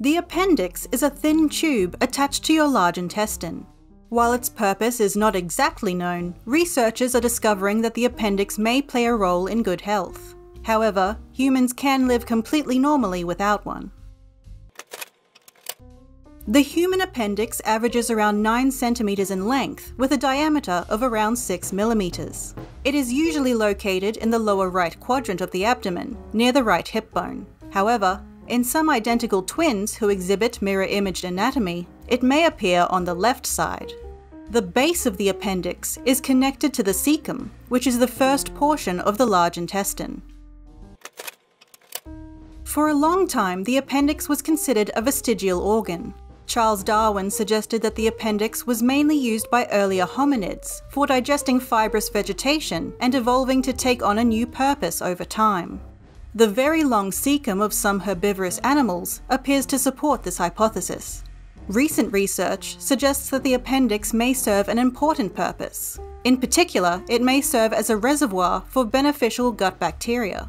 The appendix is a thin tube attached to your large intestine. While its purpose is not exactly known, researchers are discovering that the appendix may play a role in good health. However, humans can live completely normally without one. The human appendix averages around 9 centimeters in length with a diameter of around 6 millimeters. It is usually located in the lower right quadrant of the abdomen, near the right hip bone. However, in some identical twins who exhibit mirror-imaged anatomy, it may appear on the left side. The base of the appendix is connected to the cecum, which is the first portion of the large intestine. For a long time, the appendix was considered a vestigial organ, Charles Darwin suggested that the appendix was mainly used by earlier hominids for digesting fibrous vegetation and evolving to take on a new purpose over time. The very long cecum of some herbivorous animals appears to support this hypothesis. Recent research suggests that the appendix may serve an important purpose. In particular, it may serve as a reservoir for beneficial gut bacteria.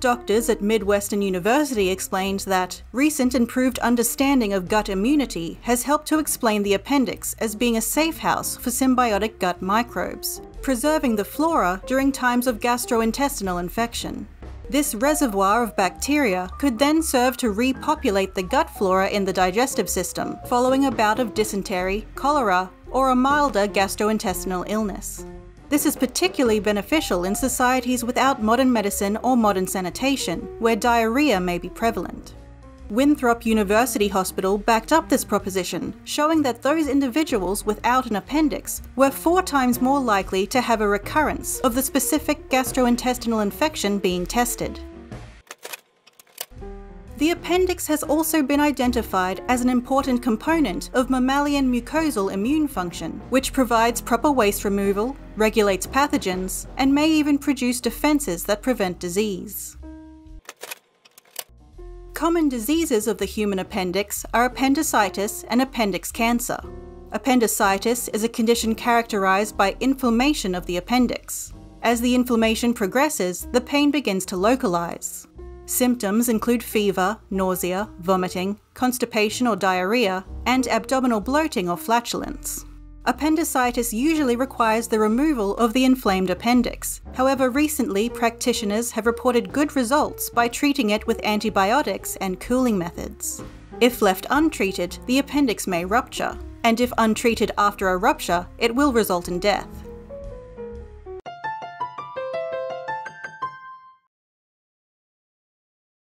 Doctors at Midwestern University explained that recent improved understanding of gut immunity has helped to explain the appendix as being a safe house for symbiotic gut microbes, preserving the flora during times of gastrointestinal infection. This reservoir of bacteria could then serve to repopulate the gut flora in the digestive system following a bout of dysentery, cholera, or a milder gastrointestinal illness. This is particularly beneficial in societies without modern medicine or modern sanitation, where diarrhea may be prevalent. Winthrop University Hospital backed up this proposition, showing that those individuals without an appendix were four times more likely to have a recurrence of the specific gastrointestinal infection being tested. The appendix has also been identified as an important component of mammalian mucosal immune function, which provides proper waste removal, regulates pathogens, and may even produce defences that prevent disease. Common diseases of the human appendix are appendicitis and appendix cancer. Appendicitis is a condition characterized by inflammation of the appendix. As the inflammation progresses, the pain begins to localize. Symptoms include fever, nausea, vomiting, constipation or diarrhea, and abdominal bloating or flatulence. Appendicitis usually requires the removal of the inflamed appendix. However, recently practitioners have reported good results by treating it with antibiotics and cooling methods. If left untreated, the appendix may rupture, and if untreated after a rupture, it will result in death.